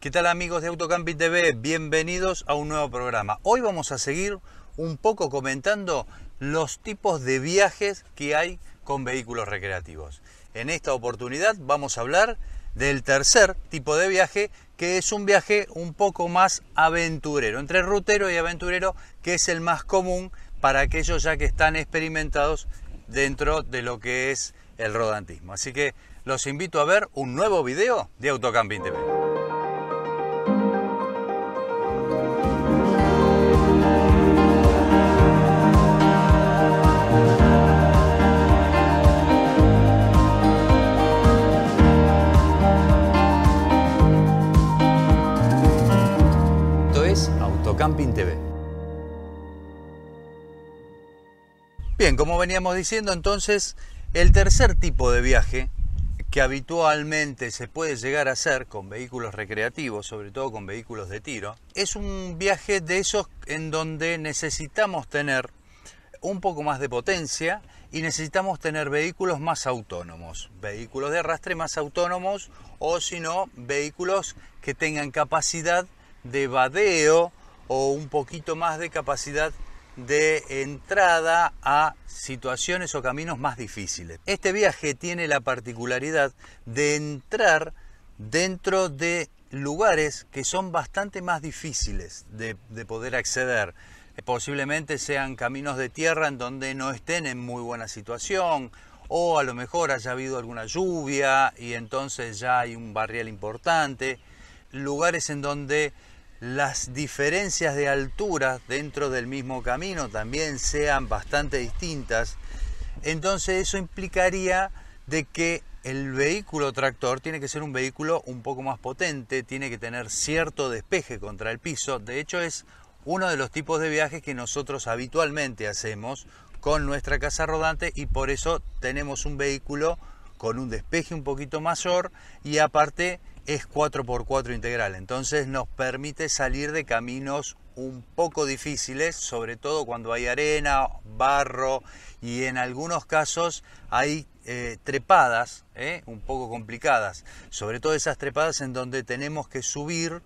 ¿Qué tal amigos de Autocamping TV? Bienvenidos a un nuevo programa. Hoy vamos a seguir un poco comentando los tipos de viajes que hay con vehículos recreativos. En esta oportunidad vamos a hablar del tercer tipo de viaje, que es un viaje un poco más aventurero, entre rutero y aventurero, que es el más común para aquellos ya que están experimentados dentro de lo que es el rodantismo. Así que los invito a ver un nuevo video de Autocamping TV. Como veníamos diciendo entonces, el tercer tipo de viaje que habitualmente se puede llegar a hacer con vehículos recreativos, sobre todo con vehículos de tiro, es un viaje de esos en donde necesitamos tener un poco más de potencia y necesitamos tener vehículos más autónomos, vehículos de arrastre más autónomos o si no, vehículos que tengan capacidad de vadeo o un poquito más de capacidad de entrada a situaciones o caminos más difíciles. Este viaje tiene la particularidad de entrar dentro de lugares que son bastante más difíciles de, poder acceder. Posiblemente sean caminos de tierra en donde no estén en muy buena situación o a lo mejor haya habido alguna lluvia y entonces ya hay un barrial importante. Lugares en donde las diferencias de altura dentro del mismo camino también sean bastante distintas, entonces eso implicaría de que el vehículo tractor tiene que ser un vehículo un poco más potente, tiene que tener cierto despeje contra el piso, de hecho es uno de los tipos de viajes que nosotros habitualmente hacemos con nuestra casa rodante y por eso tenemos un vehículo con un despeje un poquito mayor y aparte es 4x4 integral, entonces nos permite salir de caminos un poco difíciles, sobre todo cuando hay arena, barro y en algunos casos hay eh, trepadas eh, un poco complicadas, sobre todo esas trepadas en donde tenemos que subir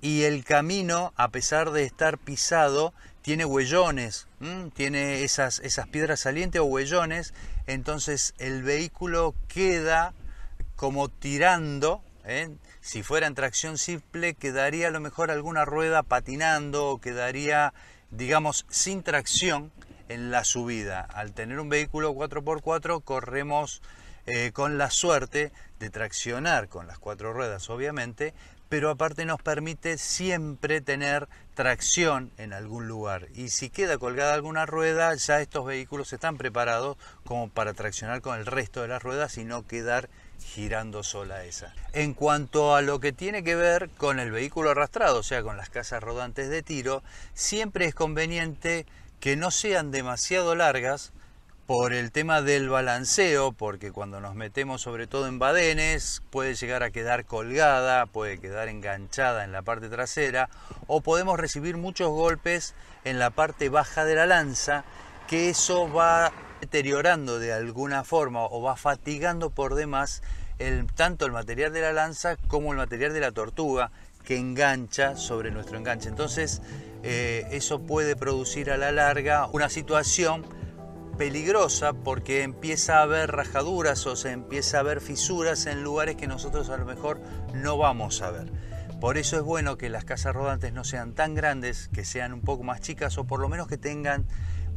y el camino, a pesar de estar pisado, tiene huellones, tiene esas, esas piedras salientes o huellones, entonces el vehículo queda como tirando ¿eh? Si fuera en tracción simple, quedaría a lo mejor alguna rueda patinando o quedaría, digamos, sin tracción en la subida. Al tener un vehículo 4x4 corremos eh, con la suerte de traccionar con las cuatro ruedas, obviamente, pero aparte nos permite siempre tener tracción en algún lugar. Y si queda colgada alguna rueda, ya estos vehículos están preparados como para traccionar con el resto de las ruedas y no quedar girando sola esa. En cuanto a lo que tiene que ver con el vehículo arrastrado, o sea, con las casas rodantes de tiro, siempre es conveniente que no sean demasiado largas por el tema del balanceo, porque cuando nos metemos sobre todo en badenes puede llegar a quedar colgada, puede quedar enganchada en la parte trasera o podemos recibir muchos golpes en la parte baja de la lanza, que eso va deteriorando de alguna forma o va fatigando por demás el, tanto el material de la lanza como el material de la tortuga que engancha sobre nuestro enganche. Entonces eh, eso puede producir a la larga una situación peligrosa porque empieza a haber rajaduras o se empieza a ver fisuras en lugares que nosotros a lo mejor no vamos a ver. Por eso es bueno que las casas rodantes no sean tan grandes, que sean un poco más chicas o por lo menos que tengan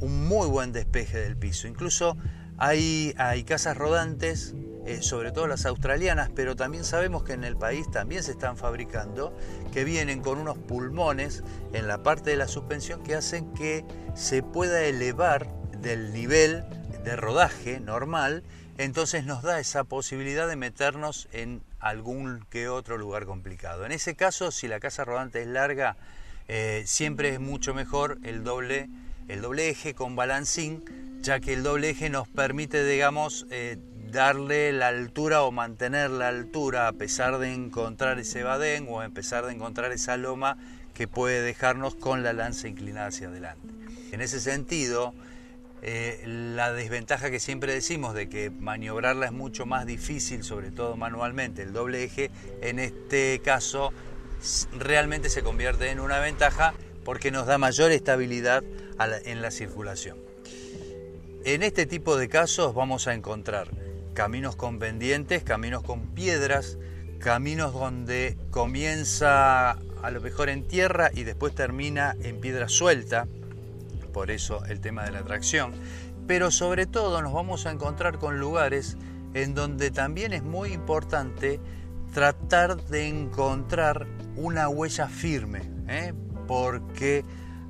un muy buen despeje del piso. Incluso hay, hay casas rodantes, eh, sobre todo las australianas, pero también sabemos que en el país también se están fabricando, que vienen con unos pulmones en la parte de la suspensión que hacen que se pueda elevar del nivel de rodaje normal, entonces nos da esa posibilidad de meternos en algún que otro lugar complicado. En ese caso, si la casa rodante es larga, eh, siempre es mucho mejor el doble el eje con balancín, ya que el doble eje nos permite, digamos, eh, darle la altura o mantener la altura a pesar de encontrar ese badén o a pesar de encontrar esa loma que puede dejarnos con la lanza inclinada hacia adelante. En ese sentido, eh, la desventaja que siempre decimos de que maniobrarla es mucho más difícil, sobre todo manualmente, el doble eje, en este caso realmente se convierte en una ventaja porque nos da mayor estabilidad en la circulación. En este tipo de casos vamos a encontrar caminos con pendientes, caminos con piedras, caminos donde comienza a lo mejor en tierra y después termina en piedra suelta, por eso el tema de la tracción, pero sobre todo nos vamos a encontrar con lugares en donde también es muy importante tratar de encontrar una huella firme, ¿eh? porque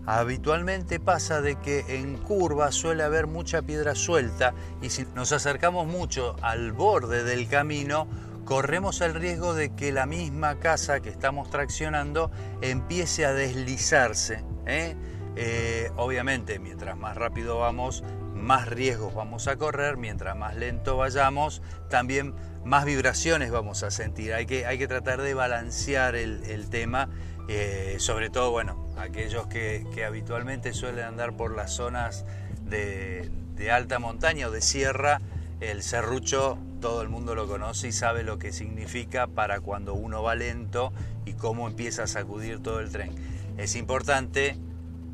habitualmente pasa de que en curva suele haber mucha piedra suelta y si nos acercamos mucho al borde del camino, corremos el riesgo de que la misma casa que estamos traccionando empiece a deslizarse. ¿eh? Eh, obviamente, mientras más rápido vamos, más riesgos vamos a correr, mientras más lento vayamos, también más vibraciones vamos a sentir. Hay que, hay que tratar de balancear el, tema, eh, sobre todo, bueno, aquellos que, habitualmente suelen andar por las zonas de, de alta montaña o de sierra, el serrucho todo el mundo lo conoce y sabe lo que significa para cuando uno va lento y cómo empieza a sacudir todo el tren. Es importante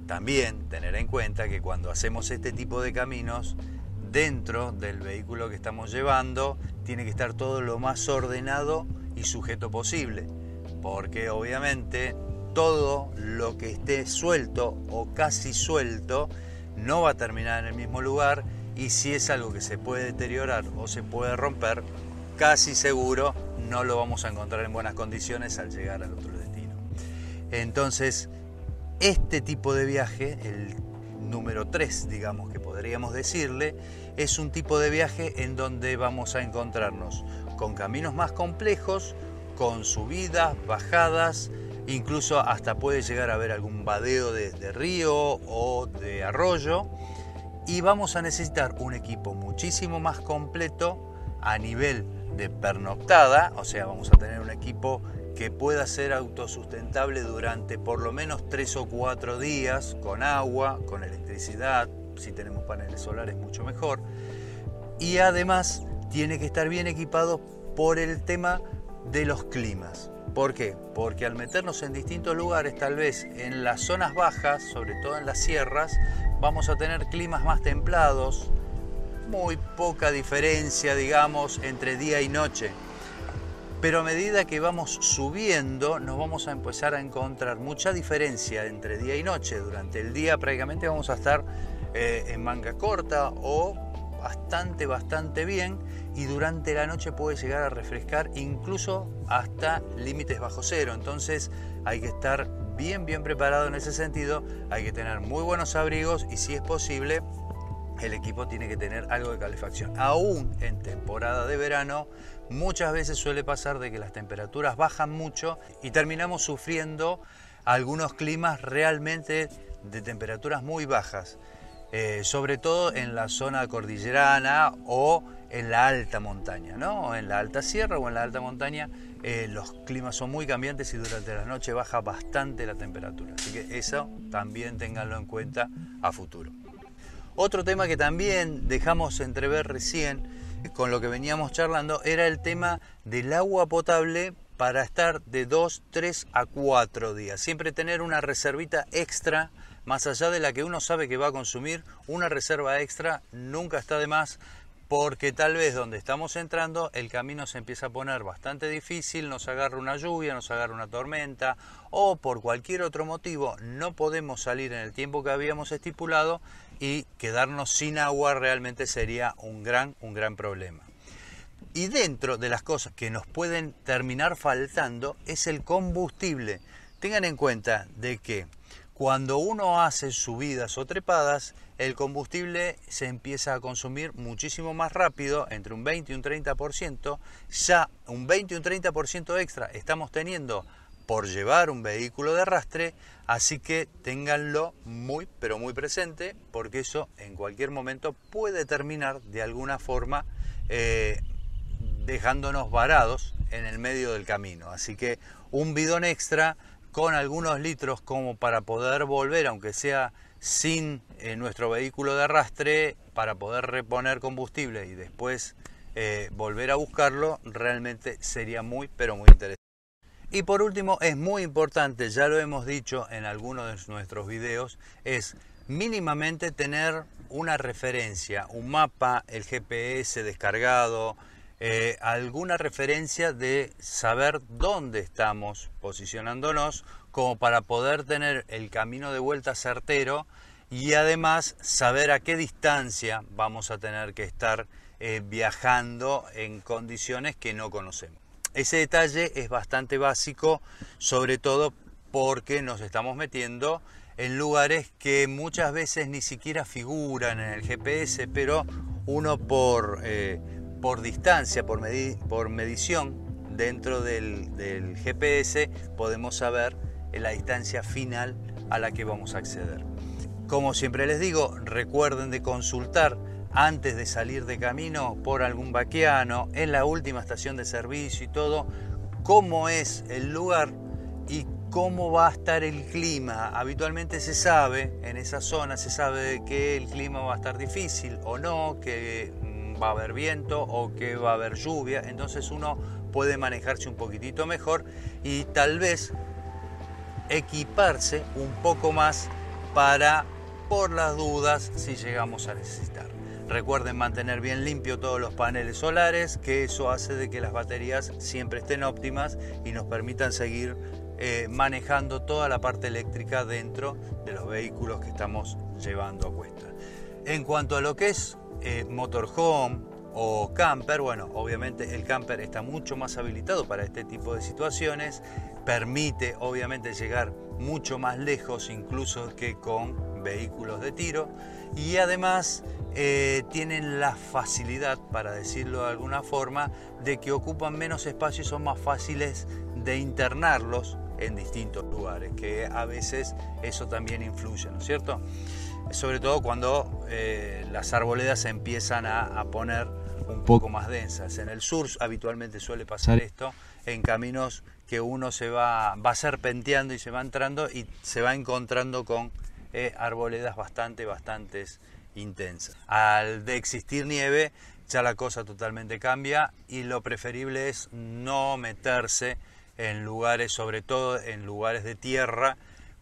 también tener en cuenta que cuando hacemos este tipo de caminos, dentro del vehículo que estamos llevando, tiene que estar todo lo más ordenado y sujeto posible, porque obviamente todo lo que esté suelto o casi suelto no va a terminar en el mismo lugar y si es algo que se puede deteriorar o se puede romper, casi seguro no lo vamos a encontrar en buenas condiciones al llegar al otro destino. Entonces, este tipo de viaje, el número 3, digamos que podríamos decirle, es un tipo de viaje en donde vamos a encontrarnos con caminos más complejos, con subidas, bajadas, incluso hasta puede llegar a haber algún vadeo de, río o de arroyo, y vamos a necesitar un equipo muchísimo más completo a nivel de pernoctada, o sea, vamos a tener un equipo que pueda ser autosustentable durante por lo menos tres o cuatro días con agua, con electricidad, si tenemos paneles solares mucho mejor. Y además tiene que estar bien equipado por el tema de los climas. ¿Por qué? Porque al meternos en distintos lugares, tal vez en las zonas bajas, sobre todo en las sierras, vamos a tener climas más templados, muy poca diferencia, digamos, entre día y noche pero a medida que vamos subiendo nos vamos a empezar a encontrar mucha diferencia entre día y noche. Durante el día prácticamente vamos a estar eh, en manga corta o bastante, bastante bien y durante la noche puede llegar a refrescar incluso hasta límites bajo cero. Entonces hay que estar bien, bien preparado en ese sentido, hay que tener muy buenos abrigos y si es posible el equipo tiene que tener algo de calefacción. Aún en temporada de verano, muchas veces suele pasar de que las temperaturas bajan mucho y terminamos sufriendo algunos climas realmente de temperaturas muy bajas, eh, sobre todo en la zona cordillerana o en la alta montaña, ¿no? en la alta sierra o en la alta montaña eh, los climas son muy cambiantes y durante la noche baja bastante la temperatura. Así que eso también ténganlo en cuenta a futuro. Otro tema que también dejamos entrever recién con lo que veníamos charlando era el tema del agua potable para estar de 2, 3 a 4 días. Siempre tener una reservita extra, más allá de la que uno sabe que va a consumir, una reserva extra nunca está de más porque tal vez donde estamos entrando el camino se empieza a poner bastante difícil, nos agarra una lluvia, nos agarra una tormenta o por cualquier otro motivo no podemos salir en el tiempo que habíamos estipulado y quedarnos sin agua realmente sería un gran, un gran problema. Y dentro de las cosas que nos pueden terminar faltando es el combustible. Tengan en cuenta de que cuando uno hace subidas o trepadas, el combustible se empieza a consumir muchísimo más rápido, entre un 20 y un 30%. Ya un 20 y un 30% extra estamos teniendo por llevar un vehículo de arrastre, así que ténganlo muy, pero muy presente, porque eso en cualquier momento puede terminar de alguna forma eh, dejándonos varados en el medio del camino. Así que un bidón extra con algunos litros como para poder volver, aunque sea sin eh, nuestro vehículo de arrastre, para poder reponer combustible y después eh, volver a buscarlo, realmente sería muy, pero muy interesante. Y por último, es muy importante, ya lo hemos dicho en algunos de nuestros videos, es mínimamente tener una referencia, un mapa, el GPS descargado, eh, alguna referencia de saber dónde estamos posicionándonos como para poder tener el camino de vuelta certero y además saber a qué distancia vamos a tener que estar eh, viajando en condiciones que no conocemos. Ese detalle es bastante básico, sobre todo porque nos estamos metiendo en lugares que muchas veces ni siquiera figuran en el GPS, pero uno por, eh, por distancia, por, por, medición dentro del, del GPS, podemos saber la distancia final a la que vamos a acceder. Como siempre les digo, recuerden de consultar antes de salir de camino por algún vaqueano, en la última estación de servicio y todo, cómo es el lugar y cómo va a estar el clima. Habitualmente se sabe, en esa zona se sabe que el clima va a estar difícil o no, que mm, va a haber viento o que va a haber lluvia, entonces uno puede manejarse un poquitito mejor y tal vez equiparse un poco más para por las dudas si llegamos a necesitar. Recuerden mantener bien limpio todos los paneles solares, que eso hace de que las baterías siempre estén óptimas y nos permitan seguir eh, manejando toda la parte eléctrica dentro de los vehículos que estamos llevando a cuesta. En cuanto a lo que es eh, motorhome o camper, bueno, obviamente el camper está mucho más habilitado para este tipo de situaciones, permite obviamente llegar mucho más lejos incluso que con vehículos de tiro y además eh, tienen la facilidad, para decirlo de alguna forma, de que ocupan menos espacio y son más fáciles de internarlos en distintos lugares, que a veces eso también influye, ¿no es cierto? Sobre todo cuando eh, las arboledas se empiezan a, a poner un poco más densas. En el sur habitualmente suele pasar esto, en caminos que uno se va, va serpenteando y se va entrando y se va encontrando con eh, arboledas bastante, bastante intensas. Al de existir nieve, ya la cosa totalmente cambia y lo preferible es no meterse en lugares, sobre todo en lugares de tierra,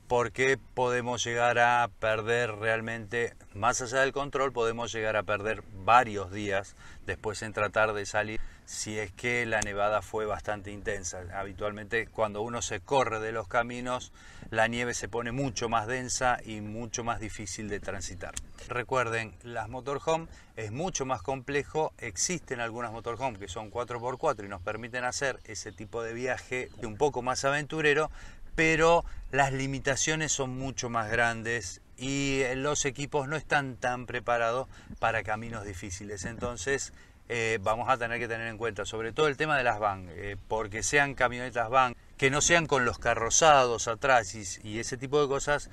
porque podemos llegar a perder realmente, más allá del control, podemos llegar a perder varios días después en tratar de salir si es que la nevada fue bastante intensa. Habitualmente cuando uno se corre de los caminos, la nieve se pone mucho más densa y mucho más difícil de transitar. Recuerden, las motorhome es mucho más complejo. Existen algunas motorhome que son 4x4 y nos permiten hacer ese tipo de viaje un poco más aventurero, pero las limitaciones son mucho más grandes y los equipos no están tan preparados para caminos difíciles. Entonces, eh, vamos a tener que tener en cuenta, sobre todo el tema de las van, eh, porque sean camionetas van, que no sean con los carrozados atrás y, ese tipo de cosas,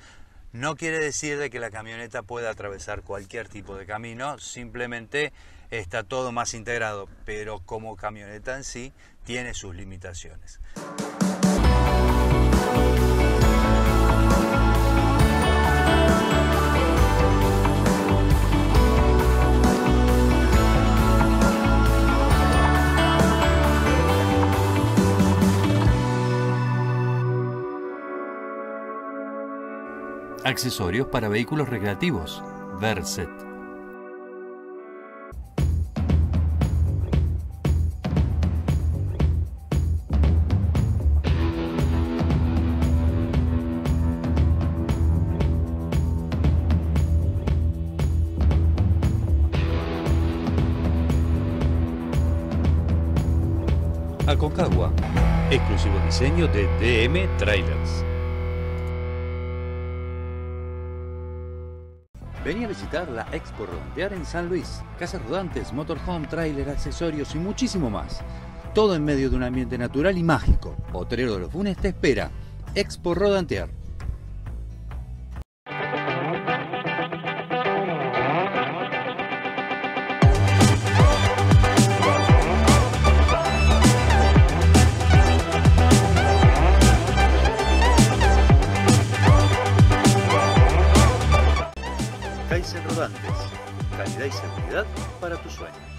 no quiere decir de que la camioneta pueda atravesar cualquier tipo de camino, simplemente está todo más integrado, pero como camioneta en sí tiene sus limitaciones. Accesorios para vehículos recreativos. Verset. Aconcagua, exclusivo diseño de DM Trailers. Vení a visitar la Expo Rodantear en San Luis. Casas rodantes, motorhome, trailer, accesorios y muchísimo más. Todo en medio de un ambiente natural y mágico. Potrero de los Funes te espera. Expo Rodantear. Calidad y seguridad para tu sueño.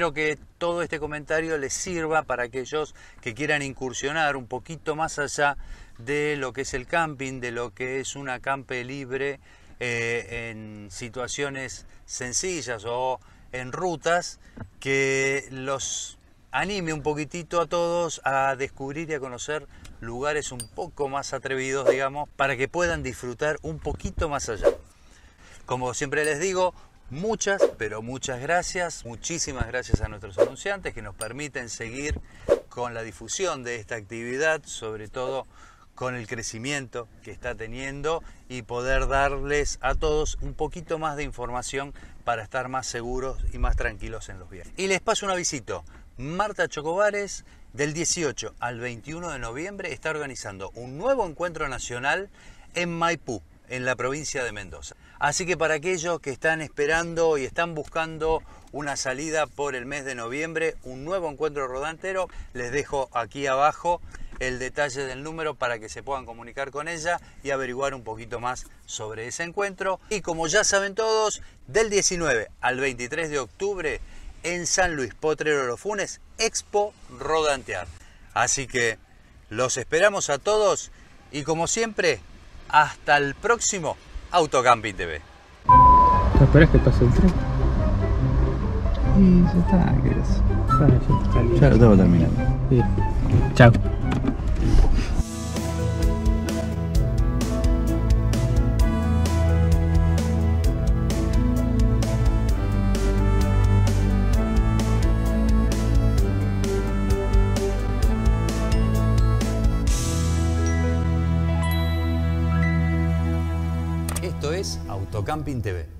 Espero que todo este comentario les sirva para aquellos que quieran incursionar un poquito más allá de lo que es el camping, de lo que es una campe libre eh, en situaciones sencillas o en rutas, que los anime un poquitito a todos a descubrir y a conocer lugares un poco más atrevidos, digamos, para que puedan disfrutar un poquito más allá. Como siempre les digo, muchas, pero muchas gracias, muchísimas gracias a nuestros anunciantes que nos permiten seguir con la difusión de esta actividad, sobre todo con el crecimiento que está teniendo y poder darles a todos un poquito más de información para estar más seguros y más tranquilos en los viajes. Y les paso un avisito, Marta Chocobares del 18 al 21 de noviembre está organizando un nuevo encuentro nacional en Maipú, en la provincia de Mendoza. Así que para aquellos que están esperando y están buscando una salida por el mes de noviembre, un nuevo encuentro rodantero, les dejo aquí abajo el detalle del número para que se puedan comunicar con ella y averiguar un poquito más sobre ese encuentro. Y como ya saben todos, del 19 al 23 de octubre en San Luis Potrero Los Funes, Expo Rodantear. Así que los esperamos a todos y como siempre, hasta el próximo Autocamping TV. ¿Te esperas que pase el tren? Y ya está, ¿qué es? Ah, ya está listo. Ya lo tengo terminado. Autocamping TV.